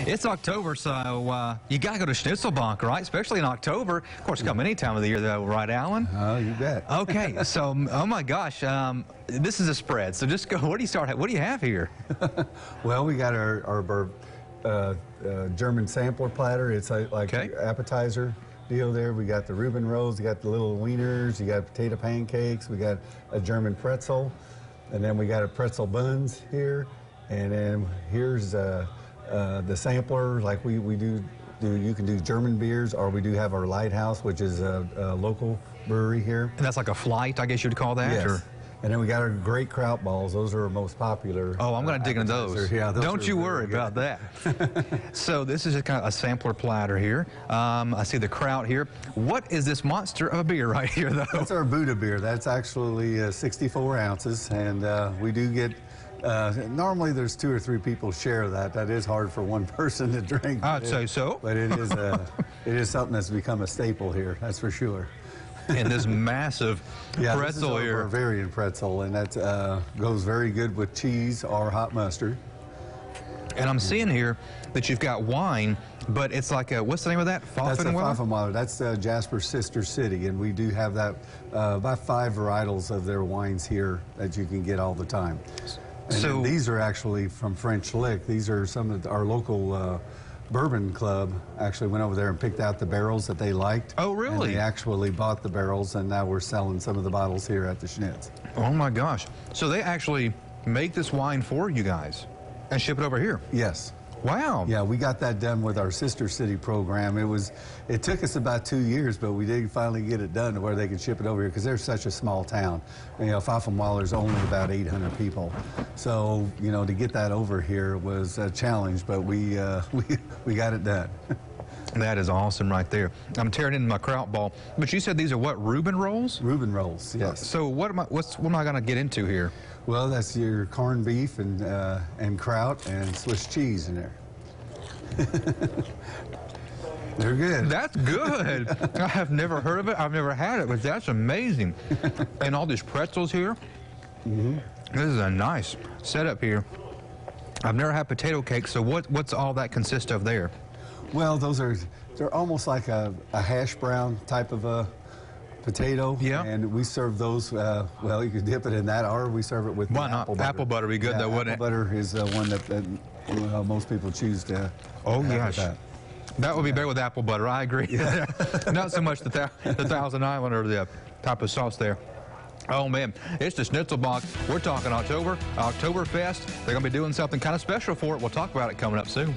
It's October, so uh, you got to go to Schnitzelbank, right? Especially in October. Of course, come any time of the year, though, right, Alan? Oh, you bet. Okay, so oh my gosh, um, this is a spread. So just go. What do you start? What do you have here? well, we got our, our uh, uh, German sampler platter. It's like, like Okay. appetizer deal there. We got the Reuben rolls. You got the little wieners. You got potato pancakes. We got a German pretzel, and then we got a pretzel buns here. And then here's uh, uh, the sampler. Like we, we do, do you can do German beers, or we do have our Lighthouse, which is a, a local brewery here. And that's like a flight, I guess you'd call that. Yes. Or, And then we got our great kraut balls. Those are our most popular. oh, I'm going to dig into those. Yeah, those Don't you really worry good. about that. so this is just kind of a sampler platter here. Um, I see the kraut here. What is this monster of a beer right here, though? That's our Buddha beer. That's actually uh, 64 ounces, and uh, we do get. Uh, normally, there's two or three people share that. That is hard for one person to drink. I'd say so. But it is uh, it is something that's become a staple here. That's for sure. and this massive Yeah, pretzel this is here. Bavarian pretzel, and that uh, goes very good with cheese or hot mustard. And I'm seeing here that you've got wine, but it's like a, what's the name of that? That's a? Pfaffenweiler. That's uh, Jasper's sister city, and we do have that uh, about five varietals of their wines here that you can get all the time. And So- these are actually from French Lick. These are some of our local uh, bourbon club. Actually went over there and picked out the barrels that they liked. Oh, And really? they actually bought the barrels, and now we're selling some of the bottles here at the Schnitz. Oh my gosh. So they actually make this wine for you guys and ship it over here. Yes. Wow. Yeah, we got that done with our sister city program. It was, it took us about two years, but we did finally get it done to where they could ship it over here because they're such a small town. You know, Pfaffenweiler's only about 800 people, so you know to get that over here was a challenge, but we uh, we we got it done. That is awesome right there. I'm tearing into my kraut ball. But you said these are what, Reuben rolls? Reuben rolls, yes. So what am I, what's, what am I going to get into here? Well, that's your corned beef and uh, and kraut and Swiss cheese in there. They're good. That's good. I have never heard of it. I've never had it, but that's amazing. and all these pretzels here. Mm-hmm. This is a nice setup here. I've never had potato cake, so what, what's all that consist of there? Well, those are they're almost like a, a hash brown type of a potato. Yeah. And we serve those. Uh, well, you could dip it in that, or we serve it with the Why not? apple butter. Apple butter be good, Yeah, though, wouldn't apple it? butter is uh, one that, that uh, most people choose to. Oh, gosh. that. That would be better with apple butter. I agree. Not so much the, thou- the Thousand Island or the type of sauce there. Oh man, it's the Schnitzelbank. We're talking October, Oktoberfest. They're going to be doing something kind of special for it. We'll talk about it coming up soon.